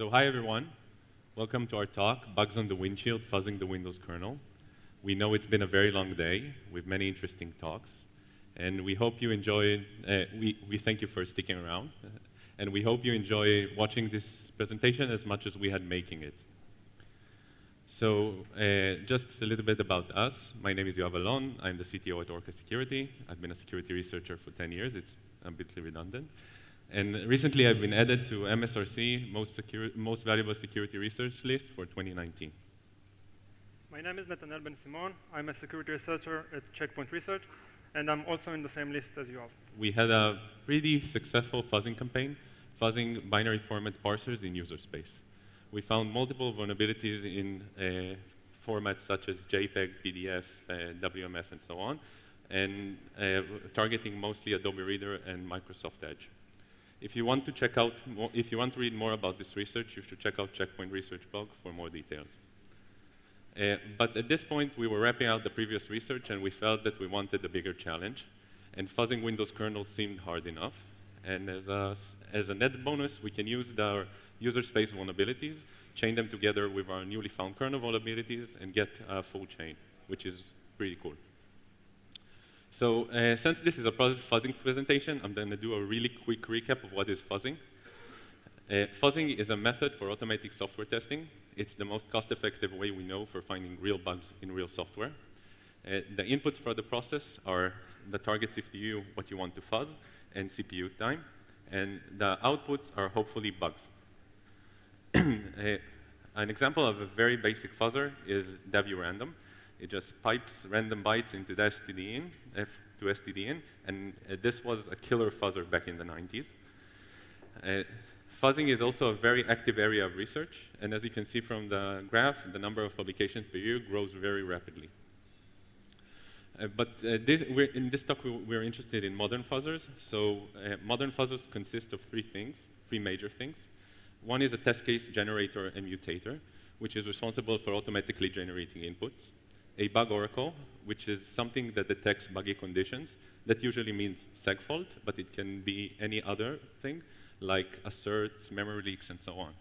So hi, everyone. Welcome to our talk, Bugs on the Windshield, Fuzzing the Windows Kernel. We know it's been a very long day with many interesting talks, and we hope you enjoy, uh, we, we thank you for sticking around, and we hope you enjoy watching this presentation as much as we had making it. So uh, just a little bit about us. My name is Yoav Alon. I'm the CTO at Orca Security. I've been a security researcher for 10 years. It's a bit redundant. And recently, I've been added to MSRC most, secure, most valuable security research list for 2019. My name is Nathaniel Ben Simon. I'm a security researcher at Checkpoint Research, and I'm also in the same list as you have. We had a pretty successful fuzzing campaign, fuzzing binary format parsers in user space. We found multiple vulnerabilities in uh, formats such as JPEG, PDF, uh, WMF, and so on, and uh, targeting mostly Adobe Reader and Microsoft Edge. If you want to check out, more, if you want to read more about this research, you should check out Checkpoint Research blog for more details. Uh, but at this point, we were wrapping out the previous research, and we felt that we wanted a bigger challenge. And fuzzing Windows kernel seemed hard enough. And as a, as a net bonus, we can use the user space vulnerabilities, chain them together with our newly found kernel vulnerabilities, and get a full chain, which is pretty cool. So uh, since this is a fuzzing presentation, I'm going to do a really quick recap of what is fuzzing. Uh, fuzzing is a method for automatic software testing. It's the most cost-effective way we know for finding real bugs in real software. Uh, the inputs for the process are the target CPU, what you want to fuzz, and CPU time. And the outputs are hopefully bugs. uh, an example of a very basic fuzzer is wrandom. It just pipes random bytes into the std in, F to std in, and uh, this was a killer fuzzer back in the 90s. Uh, fuzzing is also a very active area of research, and as you can see from the graph, the number of publications per year grows very rapidly. Uh, but uh, this, in this talk, we're interested in modern fuzzers. So uh, modern fuzzers consist of three things, three major things. One is a test case generator and mutator, which is responsible for automatically generating inputs a bug oracle, which is something that detects buggy conditions. That usually means segfault, but it can be any other thing, like asserts, memory leaks, and so on.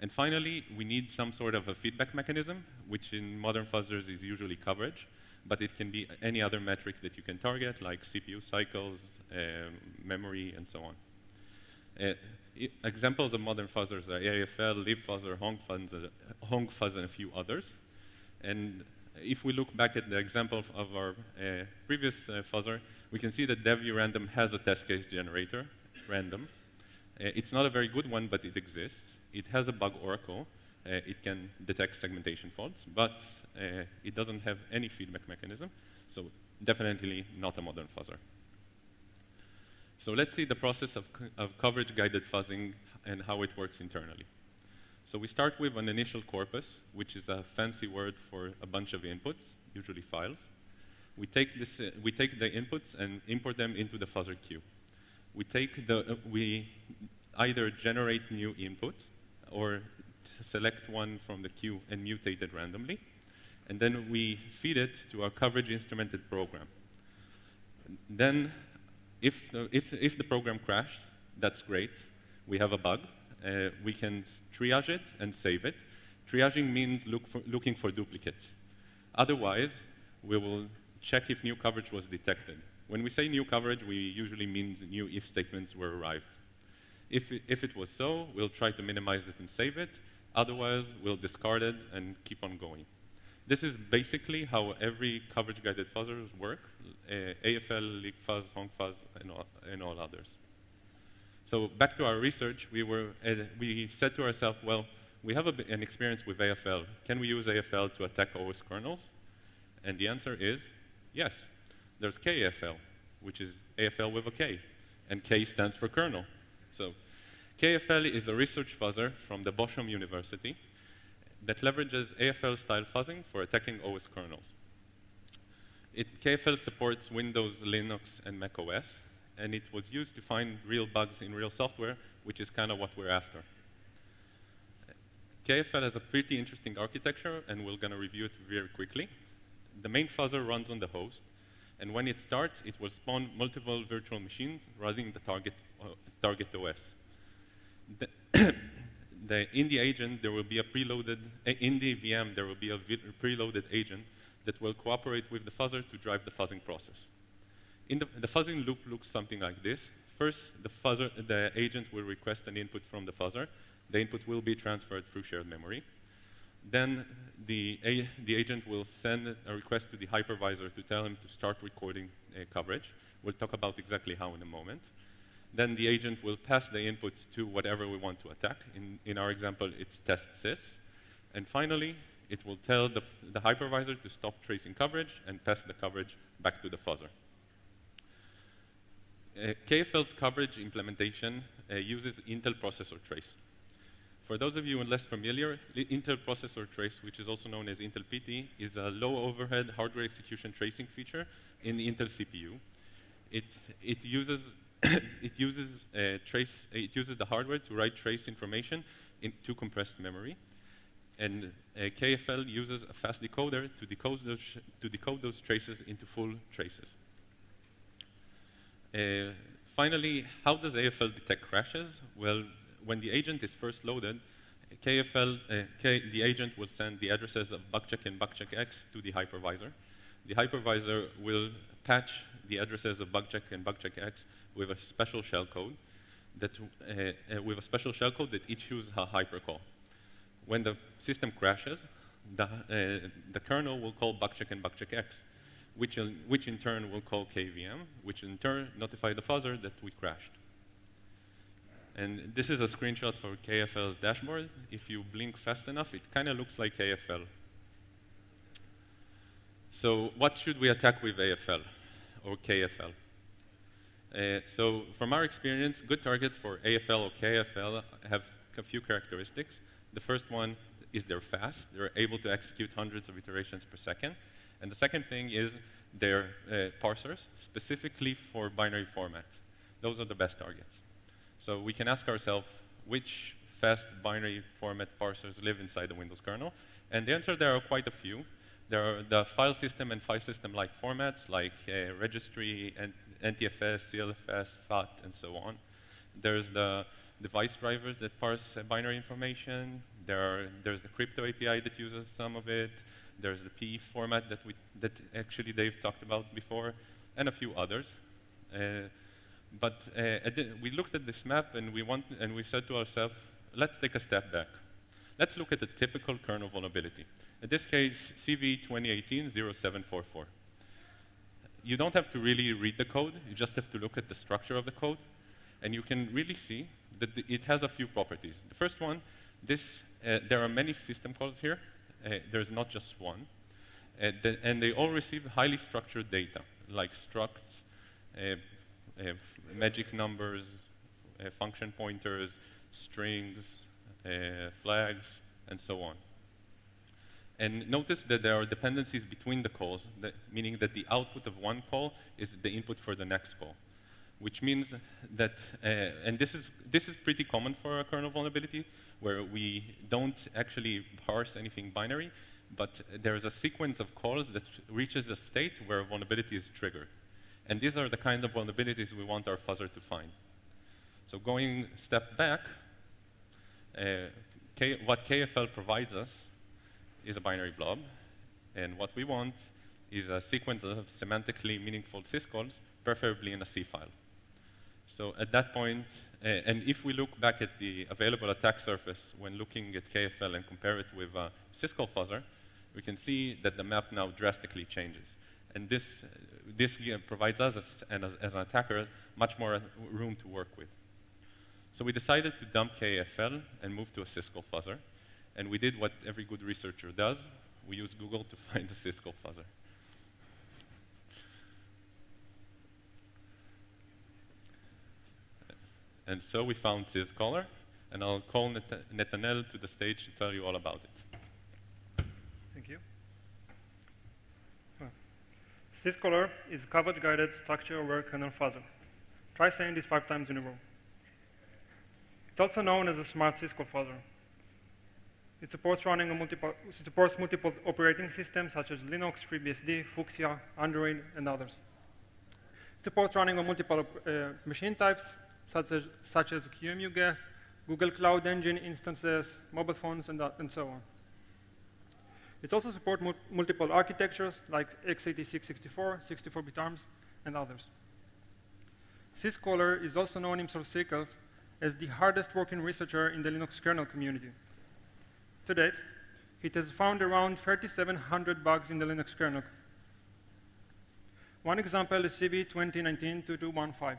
And finally, we need some sort of a feedback mechanism, which in modern fuzzers is usually coverage, but it can be any other metric that you can target, like CPU cycles, um, memory, and so on. Uh, examples of modern fuzzers are AFL, libfuzzer, HONGFuzz, HONGFuzz, and a few others. And if we look back at the example of our uh, previous uh, fuzzer, we can see that dev-urandom has a test case generator, random. Uh, it's not a very good one, but it exists. It has a bug oracle. Uh, it can detect segmentation faults, but uh, it doesn't have any feedback mechanism, so definitely not a modern fuzzer. So let's see the process of, co of coverage-guided fuzzing and how it works internally. So we start with an initial corpus, which is a fancy word for a bunch of inputs, usually files. We take, this, uh, we take the inputs and import them into the fuzzer queue. We, take the, uh, we either generate new input or select one from the queue and mutate it randomly. And then we feed it to our coverage instrumented program. Then, if the, if, if the program crashed, that's great. We have a bug, uh, we can triage it and save it. Triaging means look for, looking for duplicates. Otherwise, we will check if new coverage was detected. When we say new coverage, we usually mean new if statements were arrived. If it, if it was so, we'll try to minimize it and save it. Otherwise, we'll discard it and keep on going. This is basically how every coverage-guided fuzzers work, uh, AFL, LibFuzz, HONGFuzz, and all, and all others. So back to our research, we, were, uh, we said to ourselves, well, we have an experience with AFL. Can we use AFL to attack OS kernels? And the answer is yes. There's KAFL, which is AFL with a K, and K stands for kernel. So KAFL is a research fuzzer from the Boschum University that leverages AFL-style fuzzing for attacking OS kernels. It, KAFL supports Windows, Linux, and Mac OS, and it was used to find real bugs in real software, which is kind of what we're after. KFL has a pretty interesting architecture, and we're going to review it very quickly. The main fuzzer runs on the host, and when it starts, it will spawn multiple virtual machines running the target, uh, target OS. The, the, in the agent, there will be a preloaded, in the VM, there will be a preloaded agent that will cooperate with the fuzzer to drive the fuzzing process. In the, the fuzzing loop looks something like this. First, the, fuzzer, the agent will request an input from the fuzzer. The input will be transferred through shared memory. Then the, a, the agent will send a request to the hypervisor to tell him to start recording uh, coverage. We'll talk about exactly how in a moment. Then the agent will pass the input to whatever we want to attack. In, in our example, it's test sys. And finally, it will tell the, the hypervisor to stop tracing coverage and pass the coverage back to the fuzzer. Uh, KFL's coverage implementation uh, uses Intel processor trace. For those of you less familiar, Intel processor trace, which is also known as Intel PT, is a low overhead hardware execution tracing feature in the Intel CPU. It, it uses it uses uh, trace it uses the hardware to write trace information into compressed memory, and uh, KFL uses a fast decoder to decode those to decode those traces into full traces. Uh, finally, how does AFL detect crashes? Well, when the agent is first loaded, KFL, uh, K, the agent will send the addresses of bugcheck and bugcheck X to the hypervisor. The hypervisor will patch the addresses of bugcheck and bugcheck X with a special shellcode that uh, uh, with a special shellcode that uses a hypercall. When the system crashes, the, uh, the kernel will call bugcheck and bugcheck X, which in, which in turn will call KVM, which in turn notify the fuzzer that we crashed. And this is a screenshot for KFL's dashboard. If you blink fast enough, it kind of looks like AFL. So what should we attack with AFL or KFL? Uh, so from our experience, good targets for AFL or KFL have a few characteristics. The first one is they're fast. They're able to execute hundreds of iterations per second. And the second thing is they're uh, parsers, specifically for binary formats. Those are the best targets. So we can ask ourselves which fast binary format parsers live inside the Windows kernel. And the answer there are quite a few. There are the file system and file system-like formats like uh, registry, and NTFS, CLFS, FAT, and so on. There's the device drivers that parse uh, binary information. There are, there's the crypto API that uses some of it. There's the PE format that, we, that actually Dave talked about before, and a few others. Uh, but uh, we looked at this map and we, want, and we said to ourselves, let's take a step back. Let's look at a typical kernel vulnerability. In this case, CV 2018-0744. You don't have to really read the code. You just have to look at the structure of the code. And you can really see that it has a few properties. The first one, this, uh, there are many system calls here. Uh, there's not just one. Uh, the, and they all receive highly structured data, like structs, uh, uh, magic numbers, uh, function pointers, strings, uh, flags, and so on. And notice that there are dependencies between the calls, that, meaning that the output of one call is the input for the next call. Which means that, uh, and this is, this is pretty common for a kernel vulnerability, where we don't actually parse anything binary, but there is a sequence of calls that reaches a state where a vulnerability is triggered. And these are the kind of vulnerabilities we want our fuzzer to find. So going step back, uh, K what KFL provides us is a binary blob. And what we want is a sequence of semantically meaningful syscalls, preferably in a C file. So at that point, uh, and if we look back at the available attack surface when looking at KFL and compare it with a syscall fuzzer, we can see that the map now drastically changes. And this, this provides us, as, and as, as, an attacker, much more room to work with. So we decided to dump KFL and move to a Cisco fuzzer. And we did what every good researcher does. We used Google to find the Cisco fuzzer. And so we found syscaller, and I'll call Net Netanel to the stage to tell you all about it. Thank you. Syscaller is coverage-guided structure-aware kernel fuzzer. Try saying this five times in a row. It's also known as a smart syscall fuzzer. It supports running on multiple, supports multiple operating systems such as Linux, FreeBSD, Fuchsia, Android, and others. It supports running on multiple uh, machine types such as, such as QEMU guest, Google Cloud Engine instances, mobile phones, and, uh, and so on. It also supports mul multiple architectures like x86-64, 64-bit ARMs, and others. Syscaller is also known in circles as the hardest working researcher in the Linux kernel community. To date, it has found around 3,700 bugs in the Linux kernel. One example is CV 2019-2215,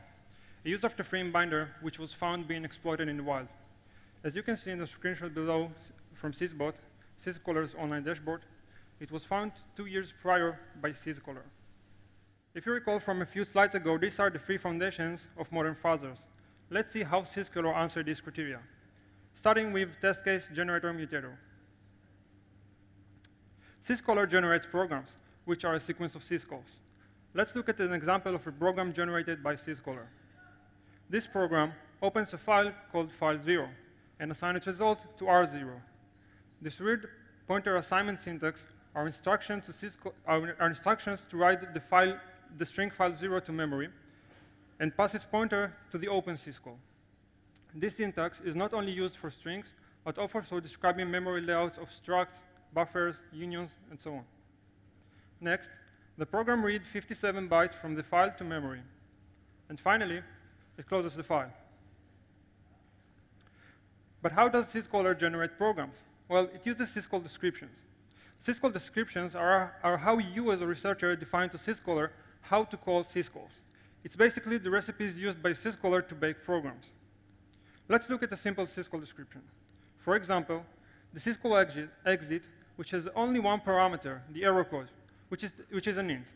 a use of the frame binder which was found being exploited in the wild. As you can see in the screenshot below from Sysbot, Syscaller's online dashboard, it was found two years prior by Syscaller. If you recall from a few slides ago, these are the three foundations of modern fuzzers. Let's see how Syscaller answered these criteria, starting with test case generator mutator. Syscaller generates programs, which are a sequence of syscalls. Let's look at an example of a program generated by Syscaller. This program opens a file called file0 and assigns its result to R0. This weird pointer assignment syntax are instructions to, are instructions to write the file the string file 0 to memory and pass its pointer to the open syscall. This syntax is not only used for strings, but also for describing memory layouts of structs, buffers, unions, and so on. Next, the program reads 57 bytes from the file to memory. And finally, it closes the file. But how does syscaller generate programs? Well, it uses syscall descriptions. Syscall descriptions are, are how you as a researcher define to syscaller how to call syscalls. It's basically the recipes used by syscaller to bake programs. Let's look at a simple syscall description. For example, the syscall exit, exit, which has only one parameter, the error code, which is, which is an int.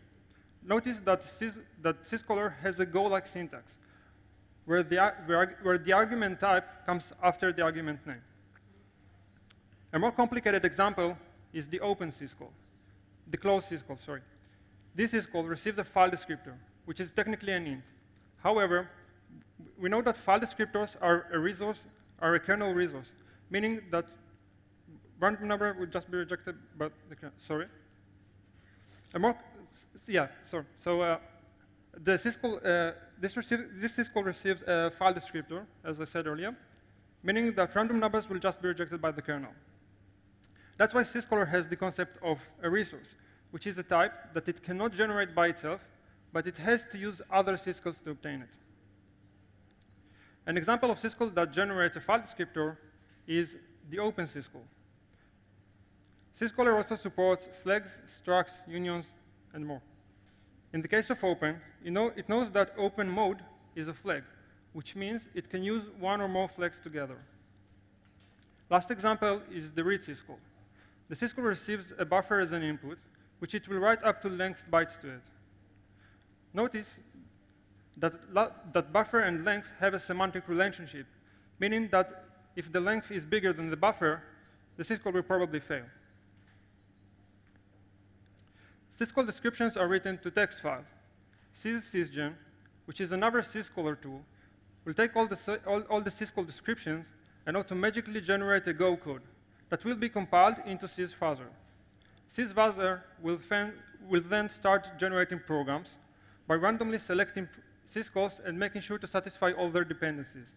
Notice that, sys, that syscaller has a Go-like syntax, where the, where, where the argument type comes after the argument name. A more complicated example is the open syscall, the closed syscall, sorry. This syscall receives a file descriptor, which is technically an int. However, we know that file descriptors are a resource, are a kernel resource, meaning that random number would just be rejected the. Sorry. A more, yeah, sorry. So uh, the syscall, uh, this, this syscall receives a file descriptor, as I said earlier, meaning that random numbers will just be rejected by the kernel. That's why syscaller has the concept of a resource which is a type that it cannot generate by itself, but it has to use other syscalls to obtain it. An example of syscall that generates a file descriptor is the open syscall. Syscaller also supports flags, structs, unions, and more. In the case of open, you know, it knows that open mode is a flag, which means it can use one or more flags together. Last example is the read syscall. The syscall receives a buffer as an input, which it will write up to length bytes to it. Notice that, that buffer and length have a semantic relationship, meaning that if the length is bigger than the buffer, the syscall will probably fail. Syscall descriptions are written to text file. syssgen, which is another syscaller tool, will take all the, all, all the syscall descriptions and automatically generate a Go code that will be compiled into sysfuzzer. Sysfuzzer will, will then start generating programs by randomly selecting syscalls and making sure to satisfy all their dependencies.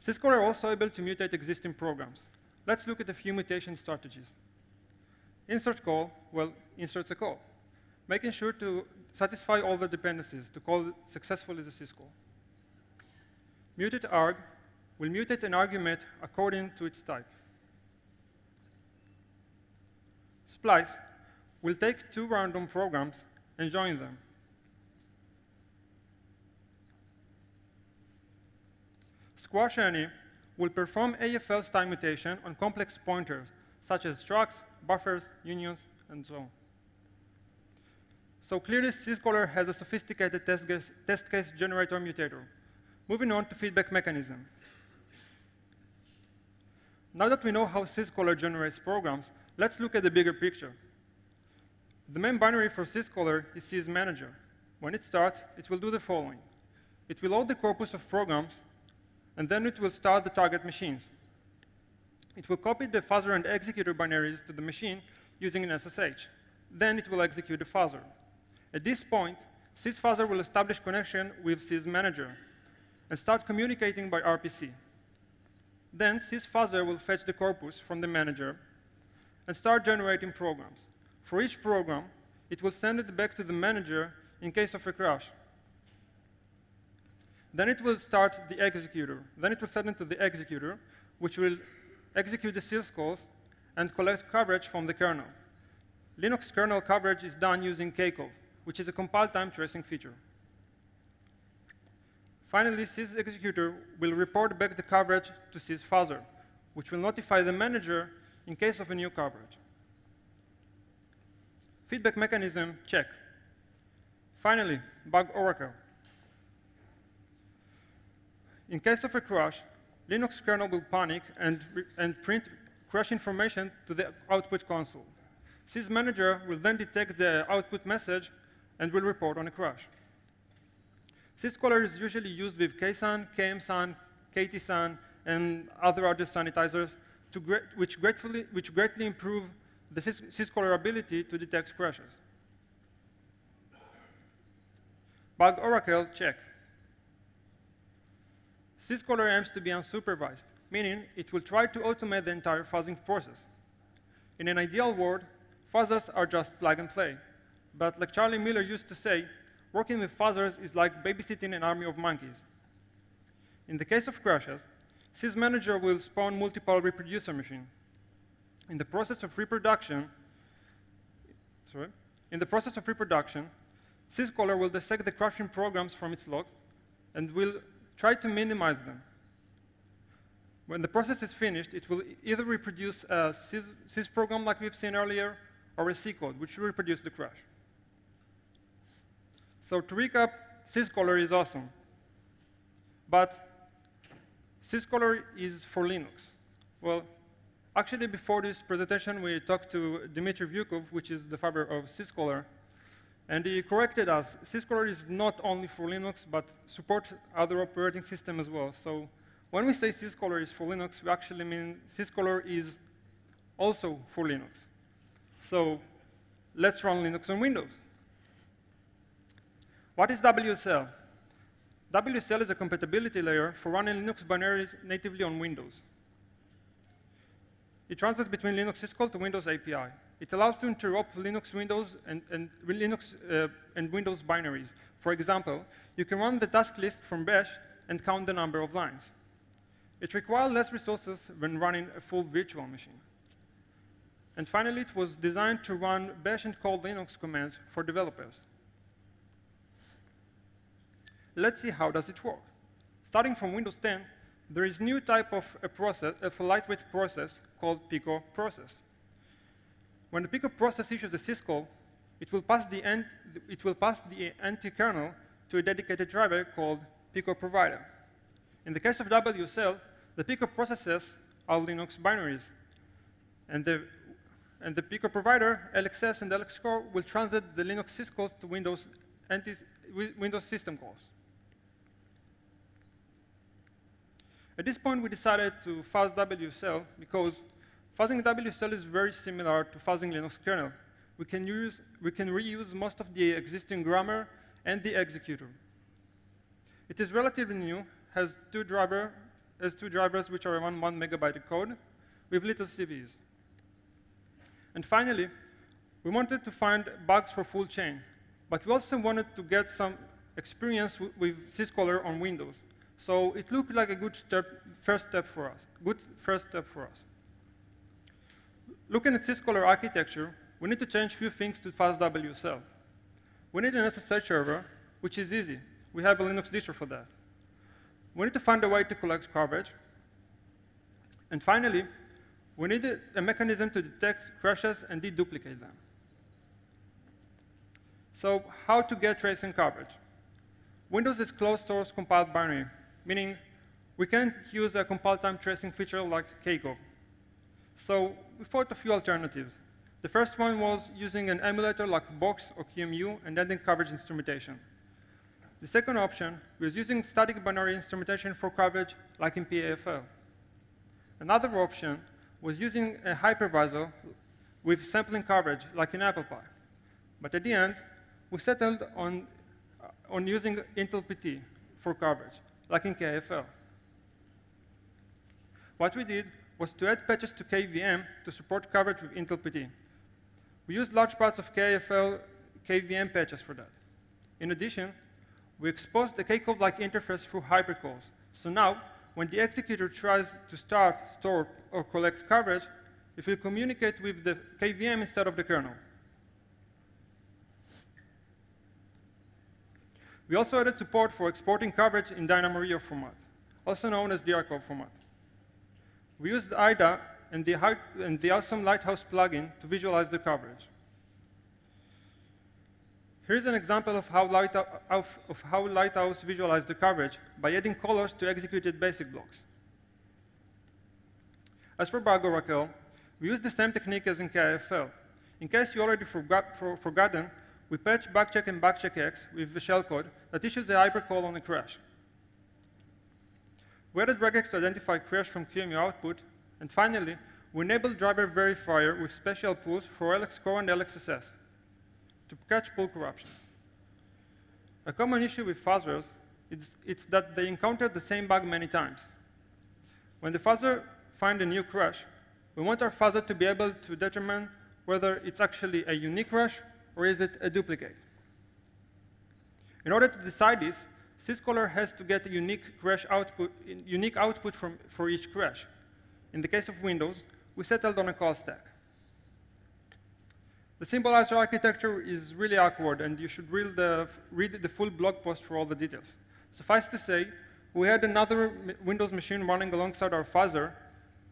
Syscalls are also able to mutate existing programs. Let's look at a few mutation strategies. Insert call, well, inserts a call, making sure to satisfy all the dependencies to call successfully the syscall. Mutate arg will mutate an argument according to its type. Splice will take two random programs and join them. Squash any will perform AFL style mutation on complex pointers, such as structs, buffers, unions, and so on. So clearly, syscaller has a sophisticated test case, test case generator mutator. Moving on to feedback mechanism. Now that we know how syscaller generates programs, Let's look at the bigger picture. The main binary for syscaller is sysmanager. When it starts, it will do the following. It will load the corpus of programs, and then it will start the target machines. It will copy the fuzzer and executor binaries to the machine using an SSH. Then it will execute the fuzzer. At this point, sysfuzzer will establish connection with sysmanager. and start communicating by RPC. Then sysfuzzer will fetch the corpus from the manager and start generating programs. For each program, it will send it back to the manager in case of a crash. Then it will start the executor. Then it will send it to the executor, which will execute the sys calls and collect coverage from the kernel. Linux kernel coverage is done using kcov, which is a compile time tracing feature. Finally, sys executor will report back the coverage to sysfuzzer, which will notify the manager in case of a new coverage. Feedback mechanism, check. Finally, bug oracle. In case of a crash, Linux kernel will panic and, and print crash information to the output console. Sysmanager will then detect the output message and will report on a crash. Syscaller is usually used with KSAN, KMSAN, KTSAN, and other other sanitizers, which, greatly, which greatly improve the syscaller ability to detect crashes. Bug Oracle, check. Syscaller aims to be unsupervised, meaning it will try to automate the entire fuzzing process. In an ideal world, fuzzers are just plug and play. But like Charlie Miller used to say, working with fuzzers is like babysitting an army of monkeys. In the case of crashes, sysmanager will spawn multiple reproducer machines. In the process of reproduction, sorry, in the process of reproduction, syscaller will dissect the crashing programs from its log and will try to minimize them. When the process is finished, it will either reproduce a sys, program like we've seen earlier, or a C code, which will reproduce the crash. So to recap, syscaller is awesome. But syscaller is for Linux. Well, actually, before this presentation, we talked to Dmitry Vyukov, which is the founder of syscaller, and he corrected us. Syscaller is not only for Linux, but support other operating systems as well. So when we say syscaller is for Linux, we actually mean syscaller is also for Linux. So let's run Linux on Windows. What is WSL? WSL is a compatibility layer for running Linux binaries natively on Windows. It translates between Linux syscall to Windows API. It allows to interrupt Linux Windows and, and Linux uh, and Windows binaries. For example, you can run the task list from bash and count the number of lines. It requires less resources when running a full virtual machine. And finally, it was designed to run bash and call Linux commands for developers. Let's see how does it work. Starting from Windows 10, there is new type of a process, a lightweight process called Pico process. When the Pico process issues a syscall, it will pass the end, it will pass the anti-kernel to a dedicated driver called Pico provider. In the case of WSL, the Pico processes are Linux binaries, and the and the Pico provider, LXS and LXCore, will translate the Linux syscalls to Windows, Windows system calls. At this point, we decided to fuzz WSL because fuzzing WSL is very similar to fuzzing Linux kernel. We can, use, we can reuse most of the existing grammar and the executor. It is relatively new, has two, driver, has two drivers which are around one megabyte of code with little CVEs. And finally, we wanted to find bugs for full chain, but we also wanted to get some experience with syscaller on Windows. So it looked like a good step, first step for us, good first step for us. Looking at syscaller architecture, we need to change a few things to FastWSL. We need an SSH server, which is easy. We have a Linux distro for that. We need to find a way to collect coverage. And finally, we need a mechanism to detect crashes and deduplicate them. So how to get tracing coverage? Windows is closed source compiled binary, meaning we can't use a compile time tracing feature like kcov. So we thought a few alternatives. The first one was using an emulator like Box or QEMU and adding coverage instrumentation. The second option was using static binary instrumentation for coverage like in PAFL. Another option was using a hypervisor with sampling coverage, like in Apple Pie. But at the end, we settled on, uh, on using Intel PT for coverage. like in KFL. What we did was to add patches to KVM to support coverage with Intel PT. We used large parts of KFL KVM patches for that. In addition, we exposed the Kcode-like interface through hypercalls. So now, when the executor tries to start, store, or collect coverage, it will communicate with the KVM instead of the kernel. We also added support for exporting coverage in DynamoRio format, also known as DRCOV format. We used IDA and the, and the awesome Lighthouse plugin to visualize the coverage. Here's an example of how, Lighthouse, of, how Lighthouse visualized the coverage by adding colors to executed basic blocks. As for bug Oracle, we use the same technique as in KFL. In case you already forgot, for, forgotten, we patch backcheck and bugcheckx with the shellcode that issues a hypercall on a crash. We added regex to identify crash from QEMU output, and finally, we enabled driver verifier with special pools for LXCore and LXSS to catch pool corruptions. A common issue with fuzzers is it's that they encounter the same bug many times. When the fuzzer finds a new crash, we want our fuzzer to be able to determine whether it's actually a unique crash or is it a duplicate. In order to decide this, syscaller has to get a unique crash output, unique output from, for each crash. In the case of Windows, we settled on a call stack. The symbolizer architecture is really awkward, and you should read the, read the full blog post for all the details. Suffice to say, we had another Windows machine running alongside our fuzzer,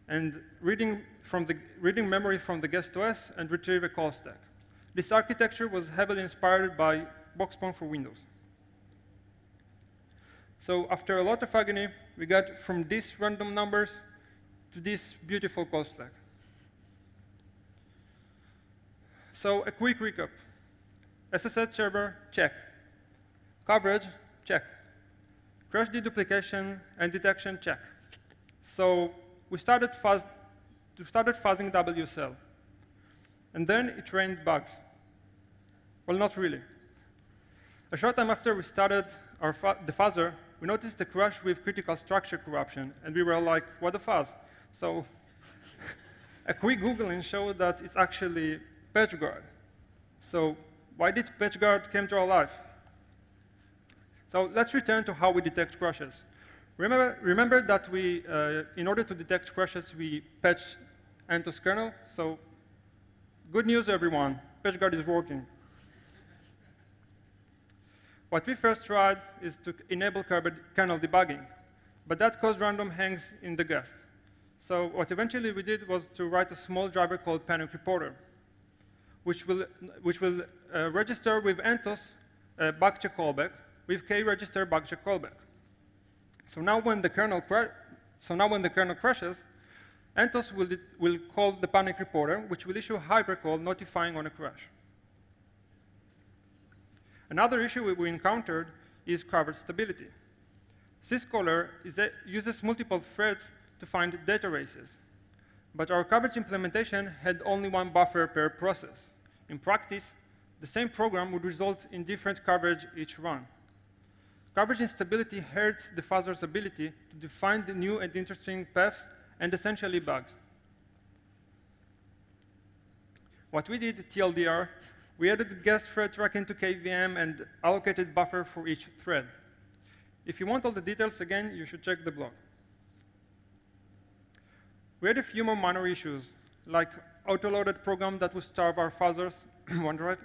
and reading, from the, reading memory from the guest OS and retrieve a call stack. This architecture was heavily inspired by Boxpawn for Windows. So after a lot of agony, we got from these random numbers to this beautiful call stack. So a quick recap. SSH server, check. Coverage, check. Crash deduplication and detection, check. So we started, fuzz, started fuzzing WSL. And then it rained bugs. Well, not really. A short time after we started our the fuzzer, we noticed a crash with critical structure corruption, and we were like, what the fuzz? So a quick Googling showed that it's actually PatchGuard. So why did PatchGuard come to our life? So let's return to how we detect crashes. Remember, remember that we, uh, in order to detect crashes, we patch Antos kernel. So good news, everyone. PatchGuard is working. What we first tried is to enable kernel debugging, but that caused random hangs in the guest. So what eventually we did was to write a small driver called Panic Reporter which will, which will uh, register with Antos uh, bugcheck callback with k-register bugcheck callback. So now when the kernel so now when the kernel crashes, Entos will, will call the panic reporter, which will issue a hypercall notifying on a crash. Another issue we encountered is coverage stability. Syscaller uses multiple threads to find data races. But our coverage implementation had only one buffer per process. In practice, the same program would result in different coverage each run. Coverage instability hurts the fuzzer's ability to define the new and interesting paths and essentially bugs. What we did at TLDR, we added guest thread tracking to KVM and allocated buffer for each thread. If you want all the details, again, you should check the blog. We had a few more minor issues, like autoloaded program that would starve our fuzzers, OneDrive.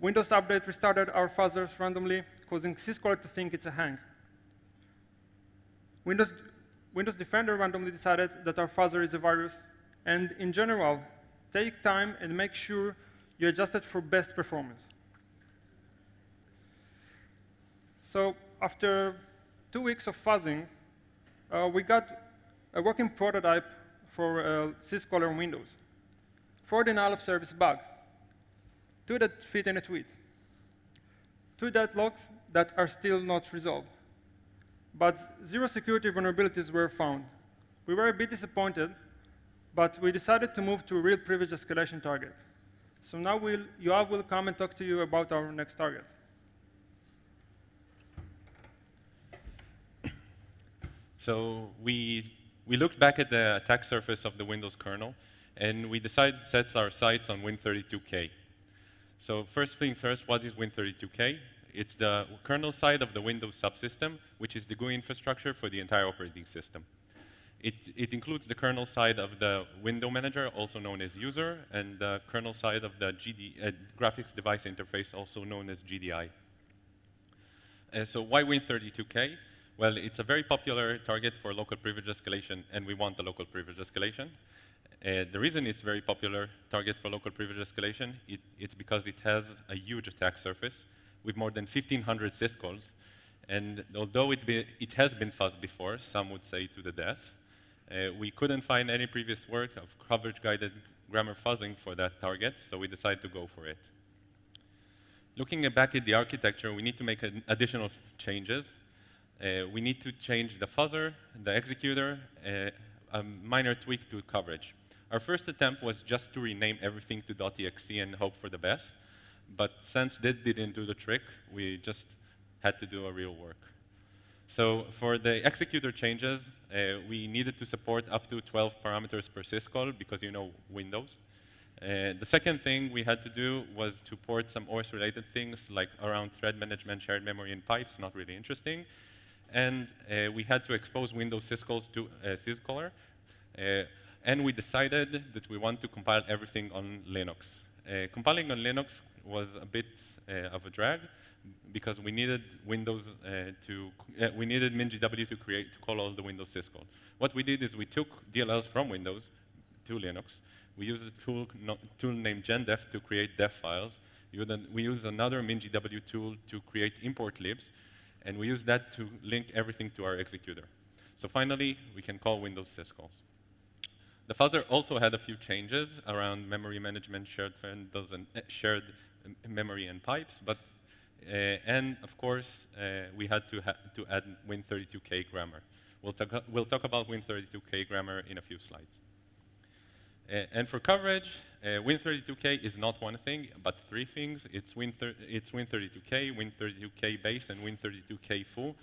Windows Update restarted our fuzzers randomly, causing syscaller to think it's a hang. Windows, Windows Defender randomly decided that our fuzzer is a virus. And in general, take time and make sure you adjust it for best performance. So after two weeks of fuzzing, uh, we got a working prototype for uh, syscaller on Windows. Four denial of service bugs, two that fit in a tweet, two deadlocks that are still not resolved. But zero security vulnerabilities were found. We were a bit disappointed, but we decided to move to a real privilege escalation target. So now we'll, Yoav will come and talk to you about our next target. So we, we looked back at the attack surface of the Windows kernel, and we decided to set our sights on Win32K. So first thing first, what is Win32K? It's the kernel side of the Windows subsystem, which is the GUI infrastructure for the entire operating system. It, it, includes the kernel side of the window manager, also known as user, and the kernel side of the GD, uh, graphics device interface, also known as GDI. Uh, so why Win32K? Well, it's a very popular target for local privilege escalation, and we want the local privilege escalation. Uh, the reason it's a very popular target for local privilege escalation, it, it's because it has a huge attack surface with more than 1,500 syscalls. And although it, be, it has been fuzzed before, some would say to the death, uh, we couldn't find any previous work of coverage-guided grammar fuzzing for that target, so we decided to go for it. Looking back at the architecture, we need to make additional changes. Uh, we need to change the fuzzer, the executor, uh, a minor tweak to coverage. Our first attempt was just to rename everything to .exe and hope for the best. But since that didn't do the trick, we just had to do a real work. So for the executor changes, uh, we needed to support up to 12 parameters per syscall because you know Windows. Uh, the second thing we had to do was to port some OS-related things like around thread management, shared memory, and pipes, not really interesting. And uh, we had to expose Windows syscalls to uh, syscaller. Uh, and we decided that we want to compile everything on Linux. Uh, compiling on Linux was a bit uh, of a drag because we needed Windows uh, to, we needed MinGW to create, to call all the Windows syscall. What we did is we took DLLs from Windows to Linux, we used a tool, no, tool named GenDef to create def files. We used another MinGW tool to create import libs, and we use that to link everything to our executor. So finally, we can call Windows syscalls. The fuzzer also had a few changes around memory management, shared and uh, shared um, memory and pipes, but uh, and of course, uh, we had to, ha to add Win32K grammar. We'll talk, we'll talk about Win32K grammar in a few slides. Uh, and for coverage, uh, Win32K is not one thing, but three things. It's, Win it's Win32K, Win32K base, and Win32K full.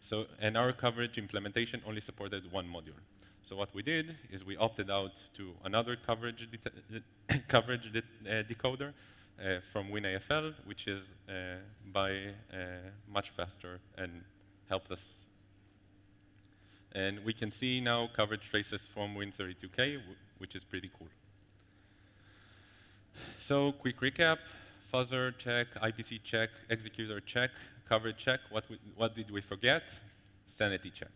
So, and our coverage implementation only supported one module. So what we did is we opted out to another coverage, coverage de uh, decoder uh, from WinAFL, which is uh, by uh, much faster and helped us. And we can see now coverage traces from Win32K, which is pretty cool. So quick recap, fuzzer check, IPC check, executor check, coverage check. What, we, what did we forget? Sanity check.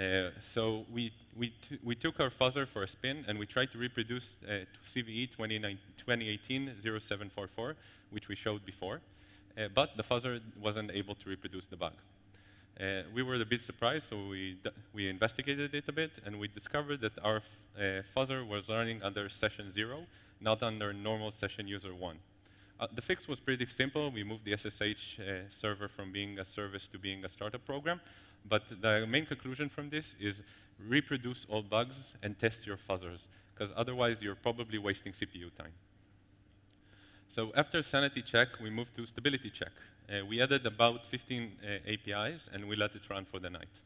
Uh, so we, we, we took our fuzzer for a spin and we tried to reproduce uh, CVE 2018-0744, which we showed before. Uh, but the fuzzer wasn't able to reproduce the bug. Uh, we were a bit surprised, so we, we investigated it a bit, and we discovered that our uh, fuzzer was running under session 0, not under normal session user 1. Uh, the fix was pretty simple. We moved the SSH uh, server from being a service to being a startup program. But the main conclusion from this is reproduce all bugs and test your fuzzers, because otherwise you're probably wasting CPU time. So after sanity check, we moved to stability check. Uh, we added about 15 uh, APIs, and we let it run for the night.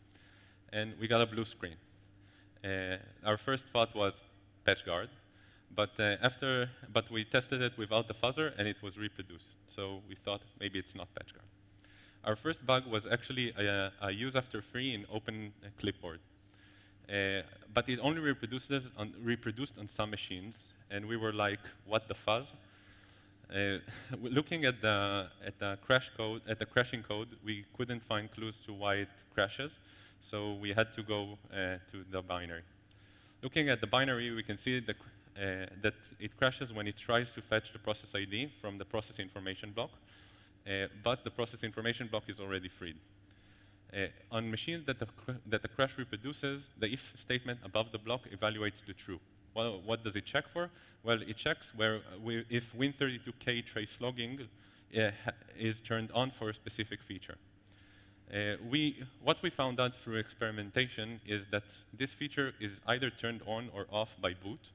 And we got a blue screen. Uh, our first thought was PatchGuard, but uh, after, but we tested it without the fuzzer, and it was reproduced. So we thought maybe it's not PatchGuard. Our first bug was actually a, a use after free in open clipboard. Uh, but it only reproduces on, reproduced on some machines, and we were like, what the fuzz? Uh, looking at the, at the crash code, at the crashing code, we couldn't find clues to why it crashes, so we had to go uh, to the binary. Looking at the binary, we can see the, uh, that it crashes when it tries to fetch the process ID from the process information block, but the process information block is already freed. Uh, on machines that the, that the crash reproduces, the if statement above the block evaluates the true. Well, what does it check for? Well, it checks where we, if Win32k trace logging uh, is turned on for a specific feature. Uh, we, what we found out through experimentation is that this feature is either turned on or off by boot,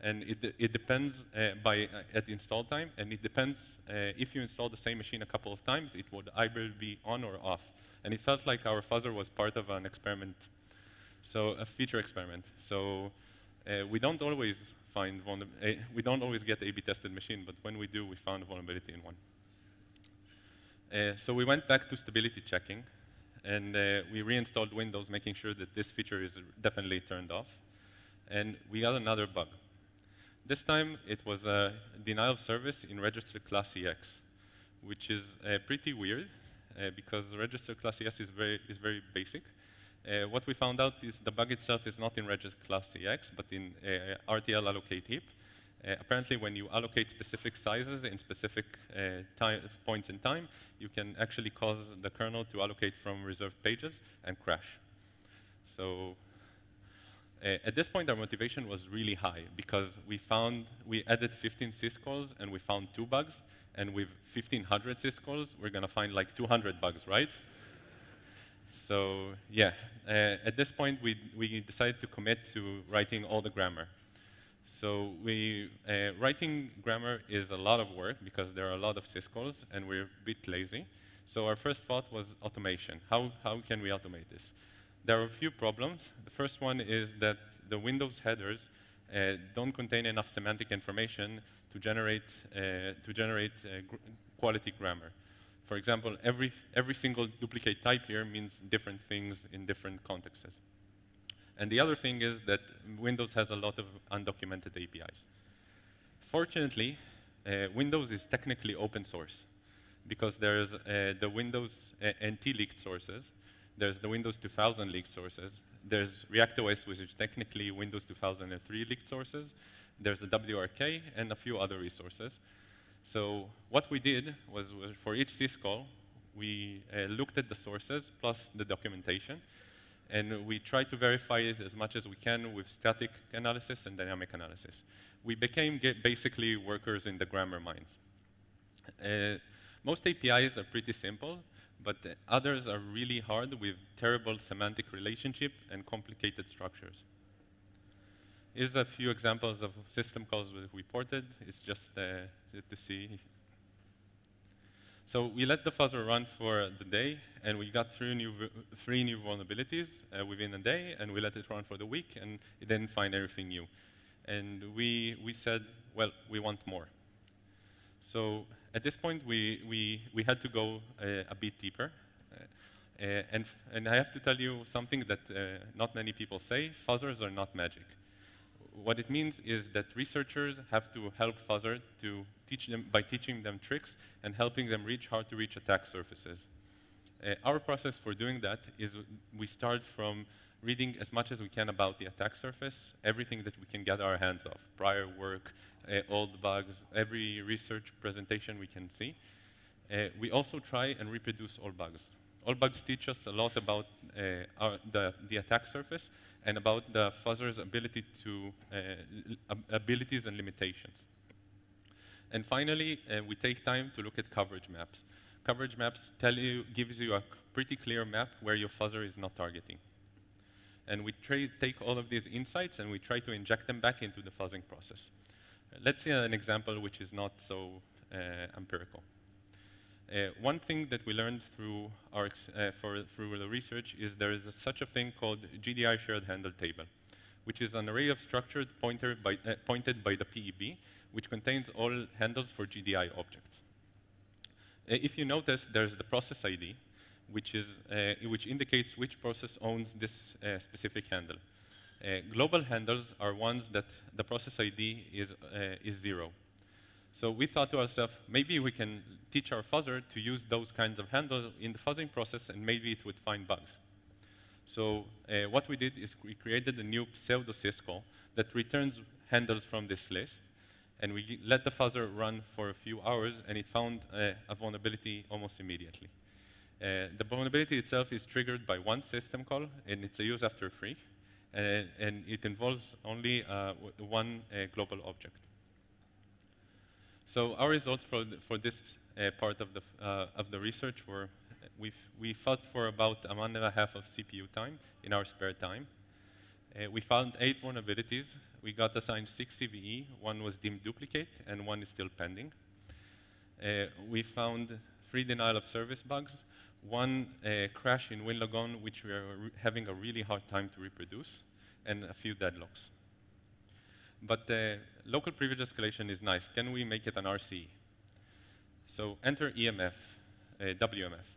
and it, it depends uh, by, uh, at install time, and it depends uh, if you install the same machine a couple of times, it would either be on or off. And it felt like our fuzzer was part of an experiment So a feature experiment. So uh, we don't always find uh, we don't always get A/B tested machine, but when we do, we found a vulnerability in one. Uh, so we went back to stability checking, and we reinstalled Windows, making sure that this feature is definitely turned off. And we got another bug. This time, it was a denial of service in register class EX, which is uh, pretty weird, uh, because register class EX is very, is very basic. Uh, what we found out is the bug itself is not in register class EX, but in uh, RTL allocate heap. Uh, apparently, when you allocate specific sizes in specific uh, points in time, you can actually cause the kernel to allocate from reserved pages and crash. So uh, at this point, our motivation was really high because we found, we added 15 syscalls and we found two bugs. And with 1,500 syscalls, we're going to find like 200 bugs, right? so yeah, uh, at this point, we, we decided to commit to writing all the grammar. So we, uh, writing grammar is a lot of work because there are a lot of syscalls and we're a bit lazy. So our first thought was automation. How, how can we automate this? There are a few problems. The first one is that the Windows headers uh, don't contain enough semantic information to generate, uh, to generate uh, gr quality grammar. For example, every, every single duplicate type here means different things in different contexts. And the other thing is that Windows has a lot of undocumented APIs. Fortunately, uh, Windows is technically open source because there's uh, the Windows uh, NT leaked sources, there's the Windows 2000 leaked sources, there's ReactOS, which is technically Windows 2003 leaked sources, there's the WRK, and a few other resources. So what we did was, for each syscall, we uh, looked at the sources plus the documentation, and we tried to verify it as much as we can with static analysis and dynamic analysis. We became basically workers in the grammar mines. Uh, most APIs are pretty simple, but others are really hard with terrible semantic relationship and complicated structures. Here's a few examples of system calls we ported. It's just uh, to see so we let the fuzzer run for the day, and we got three new, three new vulnerabilities uh, within a day, and we let it run for the week, and it didn't find anything new. And we, we said, well, we want more. So at this point, we, we, we had to go uh, a bit deeper. Uh, and, and I have to tell you something that uh, not many people say, fuzzers are not magic what it means is that researchers have to help Fuzzer to teach them by teaching them tricks and helping them reach hard to reach attack surfaces. Uh, our process for doing that is we start from reading as much as we can about the attack surface, everything that we can get our hands of, prior work, uh, old bugs, every research presentation we can see. Uh, we also try and reproduce all bugs. All bugs teach us a lot about uh, our, the, the attack surface and about the fuzzer's ability to, abilities and limitations. And finally, we take time to look at coverage maps. Coverage maps tell you, gives you a pretty clear map where your fuzzer is not targeting. And we take all of these insights and we try to inject them back into the fuzzing process. Let's see an example which is not so uh, empirical. Uh, one thing that we learned through, our, uh, for, through the research is there is a, such a thing called GDI shared handle table, which is an array of structured pointer by, uh, pointed by the PEB, which contains all handles for GDI objects. Uh, if you notice, there's the process ID, which, is, uh, which indicates which process owns this uh, specific handle. global handles are ones that the process ID is, is zero. So we thought to ourselves, maybe we can teach our fuzzer to use those kinds of handles in the fuzzing process, and maybe it would find bugs. So uh, what we did is we created a new pseudo syscall that returns handles from this list, and we let the fuzzer run for a few hours, and it found uh, a vulnerability almost immediately. Uh, the vulnerability itself is triggered by one system call, and it's a use after free, and, and it involves only uh, one uh, global object. So our results for, the, for this uh, part of the, uh, of the research were we we fuzzed for about a month and a half of CPU time in our spare time. Uh, we found eight vulnerabilities. We got assigned six CVE. One was deemed duplicate, and one is still pending. Uh, we found three denial of service bugs. one uh, crash in WinLogon, which we are having a really hard time to reproduce, and a few deadlocks. But uh, local privilege escalation is nice. Can we make it an RCE? So enter EMF, uh, WMF.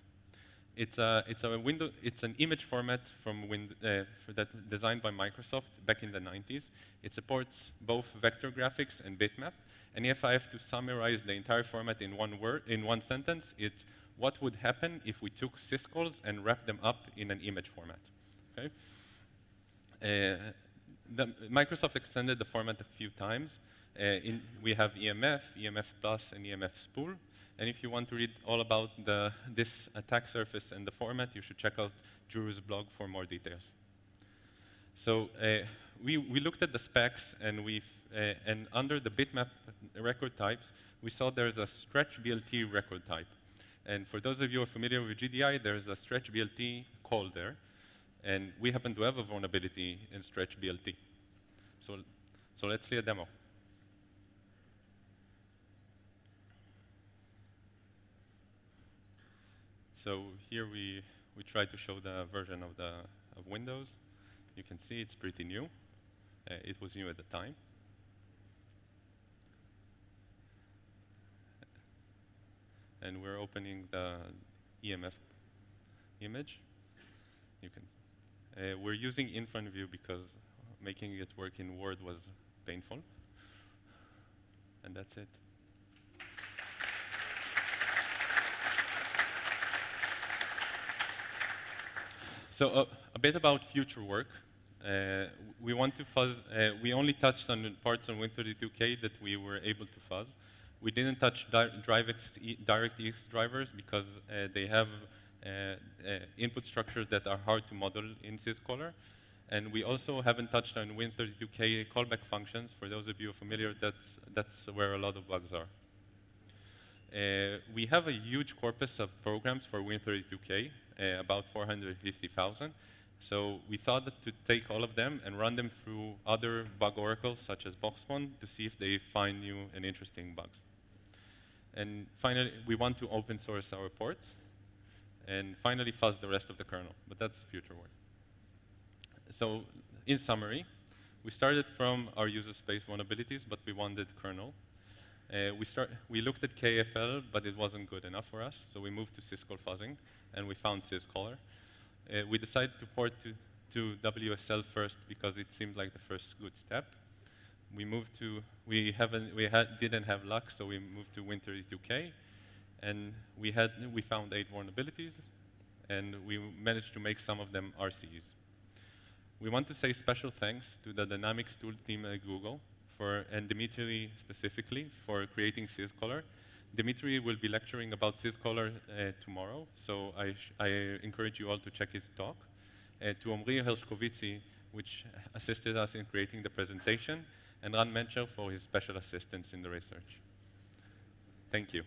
It's a, it's a window, it's an image format from Win, uh, that designed by Microsoft back in the 90s. It supports both vector graphics and bitmap. And if I have to summarize the entire format in one word, in one sentence, it's what would happen if we took syscalls and wrapped them up in an image format. Okay? Uh, the, Microsoft extended the format a few times. Uh, in, we have EMF, EMF Plus, and EMF Spool. And if you want to read all about the, this attack surface and the format, you should check out Juru's blog for more details. So uh, we, we looked at the specs, and, we and under the bitmap record types, we saw there's a stretch BLT record type. And for those of you who are familiar with GDI, there's a stretch BLT call there. And we happen to have a vulnerability in stretch BLT. So, so let's see a demo. So here we, we try to show the version of, the, of Windows. You can see it's pretty new. Uh, it was new at the time. And we're opening the EMF image. You can. Uh, we're using infront view because making it work in Word was painful. And that's it. So uh, a bit about future work. Uh, we want to fuzz, uh, we only touched on parts on Win32k that we were able to fuzz. We didn't touch DirectX drivers because uh, they have uh, uh, input structures that are hard to model in syscaller. And we also haven't touched on Win32k callback functions. For those of you familiar, that's, that's where a lot of bugs are. Uh, we have a huge corpus of programs for Win32k, uh, about 450,000. So we thought that to take all of them and run them through other bug oracles, such as Boxmon, to see if they find new and interesting bugs. And finally, we want to open source our ports, and finally fuzz the rest of the kernel. But that's future work. So in summary, we started from our user space vulnerabilities, but we wanted kernel. Uh, we, start, we looked at KFL, but it wasn't good enough for us, so we moved to syscall fuzzing, and we found syscaller. Uh, we decided to port to, to WSL first because it seemed like the first good step. We moved to, we, haven't, we had, didn't have luck, so we moved to Win32k. And we, had, we found eight vulnerabilities, and we managed to make some of them RCs. We want to say special thanks to the Dynamics tool team at Google, for, and Dimitri specifically, for creating Syscaller. Dimitri will be lecturing about Syscaller uh, tomorrow, so I, I, encourage you all to check his talk. Uh, to Omri Hershkovitzi, which assisted us in creating the presentation, and Ran Mencher for his special assistance in the research. Thank you.